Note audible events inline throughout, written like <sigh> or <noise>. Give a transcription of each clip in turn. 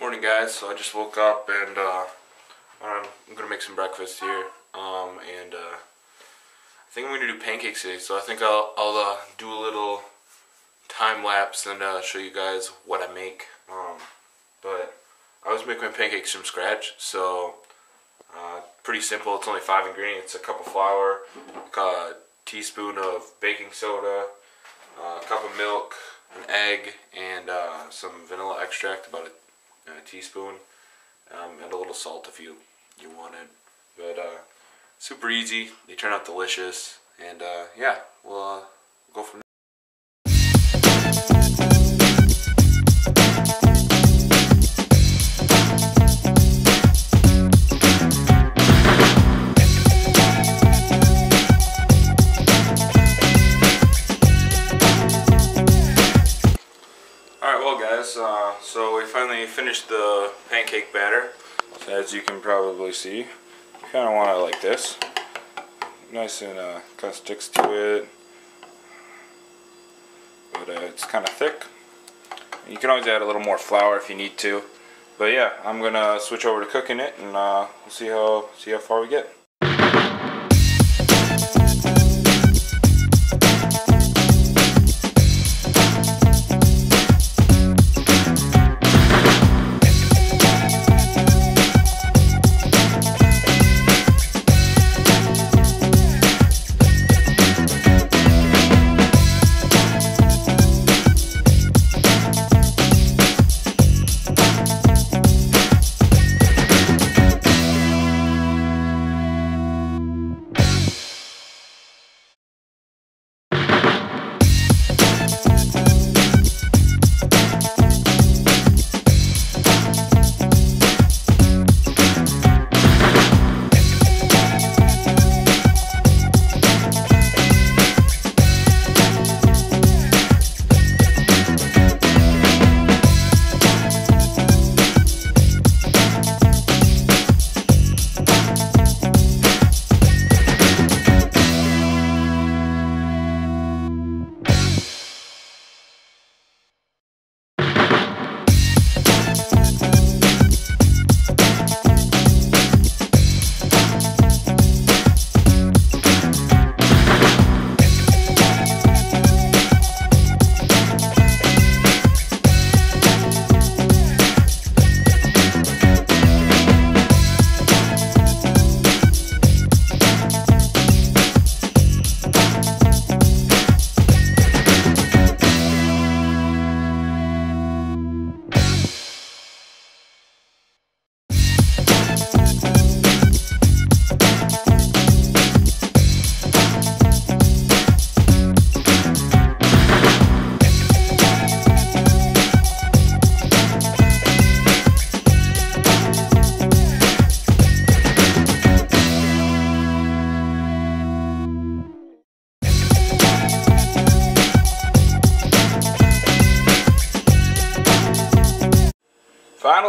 Morning guys, so I just woke up and uh, I'm gonna make some breakfast here um, and uh, I think I'm gonna do pancakes today. So I think I'll, I'll uh, do a little time lapse and uh, show you guys what I make. Um, but I always make my pancakes from scratch. So uh, pretty simple. It's only five ingredients. A cup of flour a teaspoon of baking soda uh, a cup of milk an egg and some vanilla extract about a a teaspoon, um, and a little salt if you you wanted. But uh, super easy. They turn out delicious, and uh, yeah, we'll uh, go from. Finished the pancake batter. So as you can probably see, you kind of want it like this. Nice and uh, kind of sticks to it. But uh, it's kind of thick. You can always add a little more flour if you need to. But yeah, I'm gonna switch over to cooking it and uh, we'll see how see how far we get.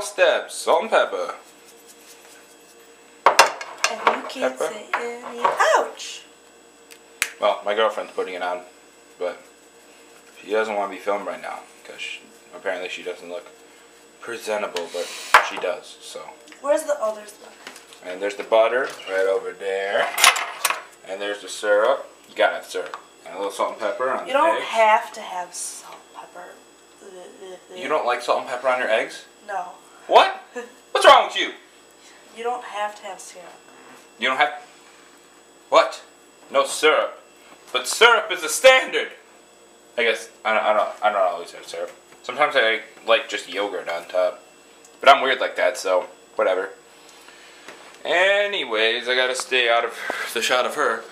Final steps, salt and pepper. And you can't Pepper. say any. Ouch! Well, my girlfriend's putting it on, but she doesn't want to be filmed right now because apparently she doesn't look presentable, but she does. So, Where's the other stuff? and there's the butter right over there, and there's the syrup. You gotta have syrup and a little salt and pepper on You don't eggs. have to have salt, and pepper. you don't like salt and pepper on your eggs? No. What? What's wrong with you? You don't have to have syrup. You don't have. What? No syrup. But syrup is the standard. I guess I don't. I don't. I don't always have syrup. Sometimes I like just yogurt on top. But I'm weird like that, so whatever. Anyways, I gotta stay out of <laughs> the shot of her.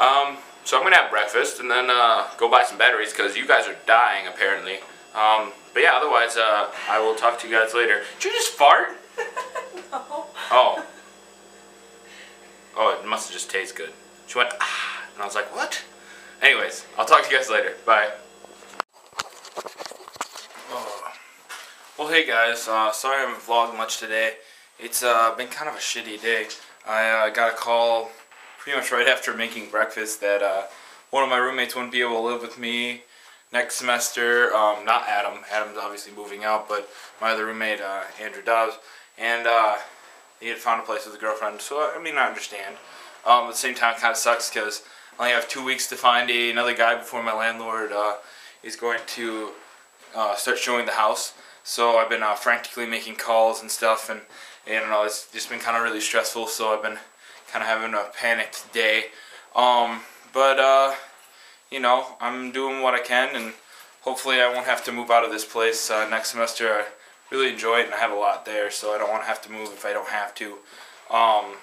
Um, so I'm gonna have breakfast and then uh, go buy some batteries because you guys are dying apparently. Um, but yeah, otherwise, uh, I will talk to you guys later. Did you just fart? <laughs> No. Oh. Oh, it must have just tasted good. She went, ah, and I was like, what? Anyways, I'll talk to you guys later. Bye. Oh. Well, hey guys, uh, sorry I haven't vlogged much today. It's uh, been kind of a shitty day. I uh, got a call pretty much right after making breakfast that uh, one of my roommates wouldn't be able to live with me next semester. Um, not Adam. Adam's obviously moving out, but my other roommate, uh, Andrew Dobbs, and uh, he had found a place with a girlfriend. So I mean, I understand. Um, at the same time, it kind of sucks because I only have two weeks to find a, another guy before my landlord uh, is going to uh, start showing the house. So I've been uh, frantically making calls and stuff, and, I don't know, it's just been kind of really stressful. So I've been kind of having a panicked day. Um, but uh, you know, I'm doing what I can, and hopefully I won't have to move out of this place uh, next semester. I really enjoy it, and I have a lot there, so I don't want to have to move if I don't have to. Um,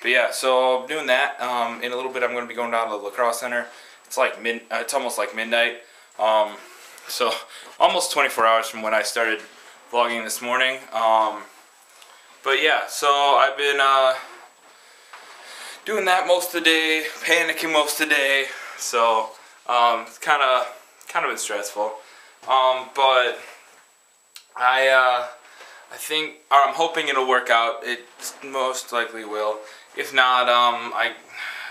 but yeah, so I'm doing that. Um, in a little bit, I'm going to be going down to the La Crosse center. It's like mid. Uh, it's almost like midnight. Um, so <laughs> almost 24 hours from when I started vlogging this morning. Um, but yeah, so I've been uh, doing that most of the day, panicking most of the day. So um, it's kind of kind of been stressful. Um, but I uh, I think or I'm hoping it'll work out. It most likely will. If not, um, I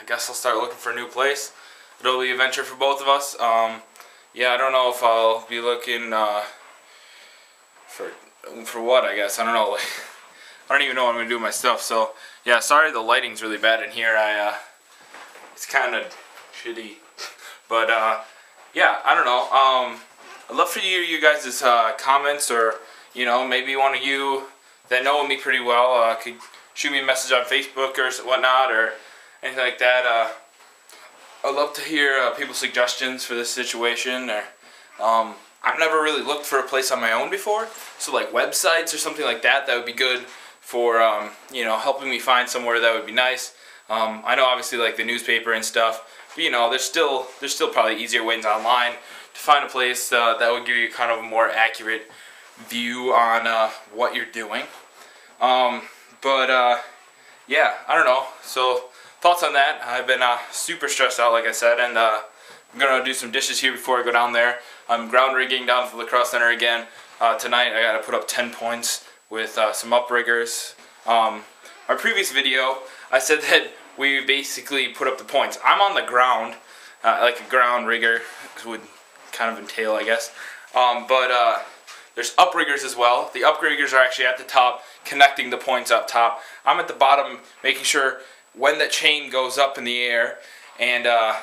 I guess I'll start looking for a new place. It'll be a venture for both of us. Um, yeah, I don't know if I'll be looking uh, for for what. I guess I don't know. Like, <laughs> I don't even know what I'm gonna do with my stuff. So yeah, sorry the lighting's really bad in here. I uh, it's kind of shitty, but uh, yeah, I don't know. Um, I'd love for you, you guys' uh, comments, or you know, maybe one of you that know me pretty well uh, could shoot me a message on Facebook or whatnot, or anything like that. Uh, I'd love to hear uh, people's suggestions for this situation. Or um, I've never really looked for a place on my own before, so like websites or something like that. That would be good for um, you know helping me find somewhere that would be nice. Um, I know obviously like the newspaper and stuff, but you know there's still there's still probably easier ways online to find a place uh, that would give you kind of a more accurate view on uh, what you're doing. Um, but uh, yeah, I don't know. So thoughts on that? I've been uh, super stressed out, like I said, and uh, I'm gonna do some dishes here before I go down there. I'm ground rigging down to the La Crosse center again uh, tonight. I gotta put up 10 points with some upriggers. Um, my previous video, I said <laughs> that we basically put up the points. I'm on the ground, uh, like a ground rigger would kind of entail, I guess. Um, but uh, there's upriggers as well. The upriggers are actually at the top, connecting the points up top. I'm at the bottom, making sure when the chain goes up in the air and uh,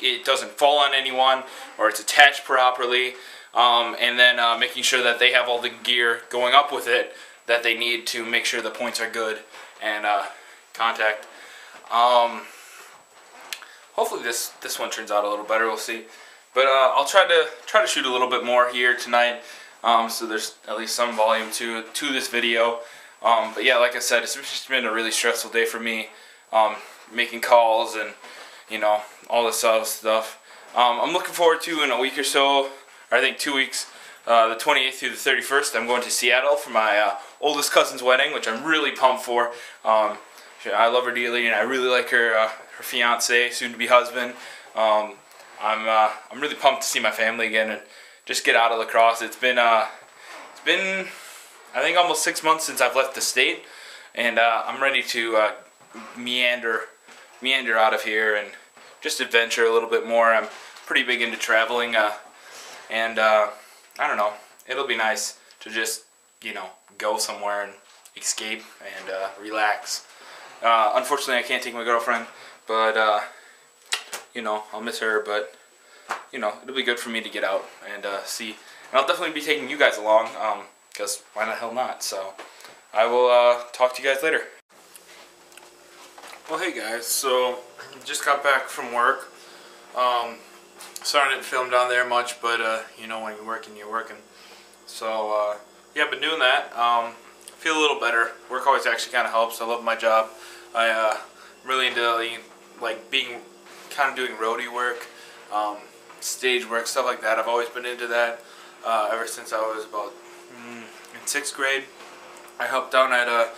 it doesn't fall on anyone or it's attached properly. Um, and then uh, making sure that they have all the gear going up with it that they need to make sure the points are good and uh, contact. Um, hopefully this this one turns out a little better. We'll see. But uh, I'll try to try to shoot a little bit more here tonight, um, so there's at least some volume to to this video. Um, but yeah, like I said, it's just been a really stressful day for me, um, making calls and you know all this other stuff. Um, I'm looking forward to in a week or so, or I think two weeks, uh, the 28th through the 31st. I'm going to Seattle for my uh, oldest cousin's wedding, which I'm really pumped for. I love her dearly, and I really like her uh, her fiance, soon to be husband. Um, I'm uh, I'm really pumped to see my family again and just get out of La Crosse. It's been uh, it's been I think almost six months since I've left the state, and uh, I'm ready to uh, meander meander out of here and just adventure a little bit more. I'm pretty big into traveling, uh, and uh, I don't know. It'll be nice to just you know go somewhere and escape and relax. Uh, unfortunately, I can't take my girlfriend, but uh, you know I'll miss her. But you know it'll be good for me to get out and uh, see. And I'll definitely be taking you guys along, because why the hell not? So I will uh, talk to you guys later. Well, hey guys. So <clears throat> just got back from work. Um, sorry I didn't film down there much, but uh, you know when you're working, you're working. So uh, yeah, I've been doing that. Um, feel a little better. Work always actually kind of helps. I love my job. I uh, really into like being kind of doing roadie work, um, stage work, stuff like that. I've always been into that uh, ever since I was about mm, in sixth grade. I helped out at uh,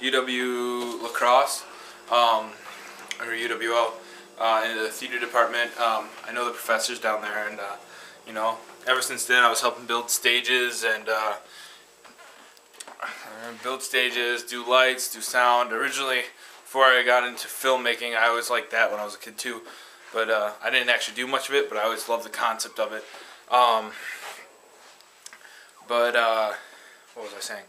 UW La Crosse um, or UWL uh, in the theater department. Um, I know the professors down there, and uh, you know, ever since then I was helping build stages and uh, build stages, do lights, do sound. Originally, before I got into filmmaking, I always liked that when I was a kid too. but uh, I didn't actually do much of it. But I always loved the concept of it. Um, but uh, what was I saying?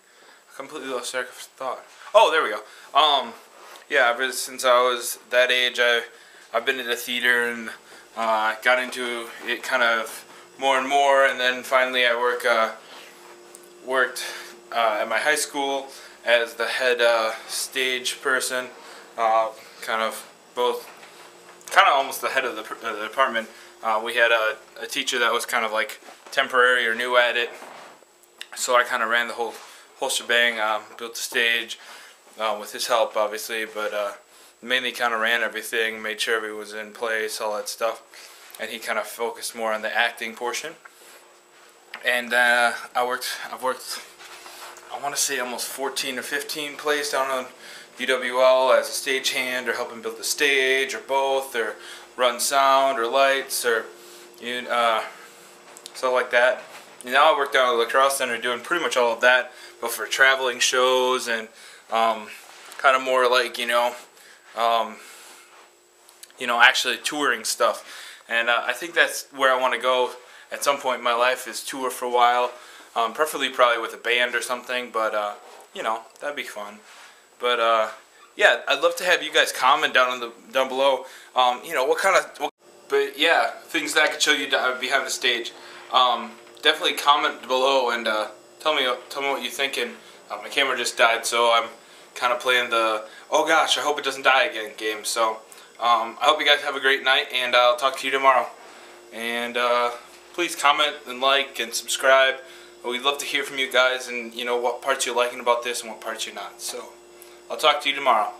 I completely lost track of thought. Oh, there we go. Um, yeah, ever since I was that age, I I've been into theater and uh, got into it kind of more and more, and then finally I work uh, worked uh, at my high school as the head uh, stage person, uh, kind of both, kind of almost the head of the, uh, the department. Uh, we had a, a teacher that was kind of like temporary or new at it, so I kind of ran the whole whole shebang, um, built the stage uh, with his help, obviously, but uh, mainly kind of ran everything, made sure everything was in place, all that stuff, and he kind of focused more on the acting portion. And uh, I worked, I've worked, I want to say almost 14 or 15 plays down on UWL as a stagehand or helping build the stage or both or run sound or lights or you uh, stuff like that. And now I work down at the La Crosse center doing pretty much all of that, but for traveling shows and um, kind of more like you know, um, you know, actually touring stuff. And uh, I think that's where I want to go at some point in my life is tour for a while, um, preferably probably with a band or something. But uh, you know, that'd be fun. But uh, yeah, I'd love to have you guys comment down on the down below. Um, you know, what kind of what, but yeah, things that I could show you behind the stage. Um, definitely comment below and uh, tell me tell me what you're thinking. Uh, my camera just died, so I'm kind of playing the oh gosh, I hope it doesn't die again game. So um, I hope you guys have a great night, and I'll talk to you tomorrow. And uh, please comment and like and subscribe. We'd love to hear from you guys, and you know what parts you're liking about this and what parts you're not. So I'll talk to you tomorrow.